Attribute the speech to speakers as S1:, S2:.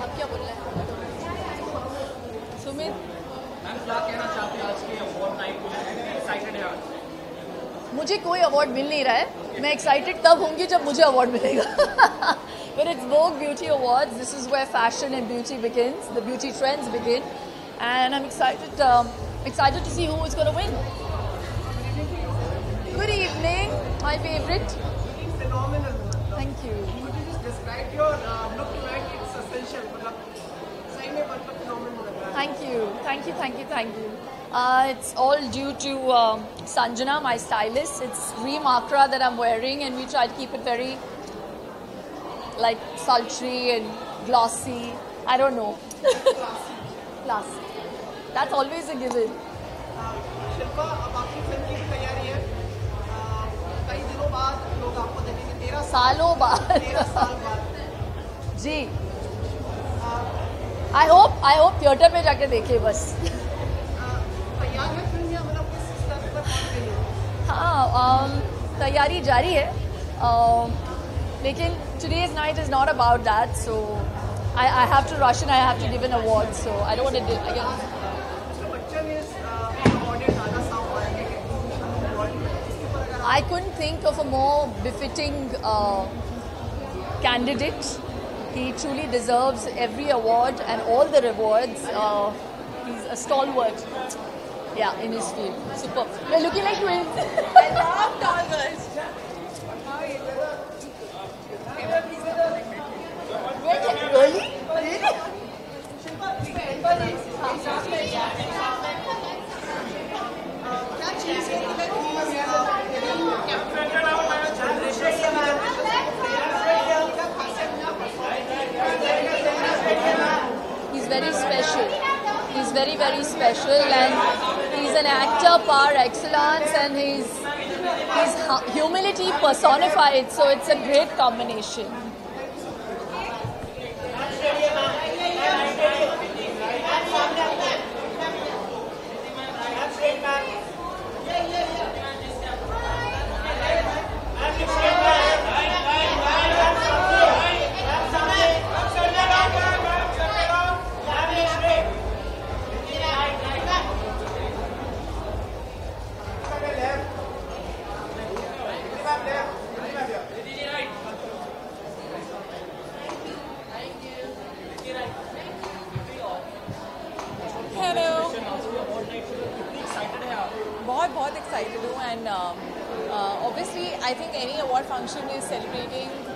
S1: आप क्या बोल रहे हैं? सुमित? मैम
S2: क्या कहना चाहते हैं आज के अवार्ड नाइट एक्साइटेड है
S1: मुझे कोई अवार्ड मिल नहीं रहा है। मैं एक्साइटेड तब होंगी जब मुझे अवार्ड मिलेगा। But it's Vogue beauty award this is way fashion and beauty begin the beauty trends begin and I am excited excited to see who is gonna win
S3: good
S1: evening my favourite thank you thank you, thank you, thank you. Uh, it's all due to um, Sanjana, my stylist. It's Reem Akra that I'm wearing, and we try to keep it very like sultry and glossy. I don't know. Classy. That's always a given.
S3: Shilpa अब आपकी film की भी तैयारी है. Uh, कई दिनों बाद लोग आपको देखेंगे तेरह सालों बाद तेरह साल बाद.
S1: जी I hope I hope theatre में जाके देखे बस। हाँ तैयारी जारी है। लेकिन today's night is not about that so I I have to rush I have to give an award so I don't want to again
S3: I
S1: couldn't think of a more befitting candidate He truly deserves every award and all the rewards. Uh, he's a stalwart. Yeah, in his field. Super. We're looking like twins. very special. He's very, very special, and he's an actor par excellence, and he's he's humility personified. So it's a great combination. बहुत बहुत excited हूँ and obviously I think any award function is celebrating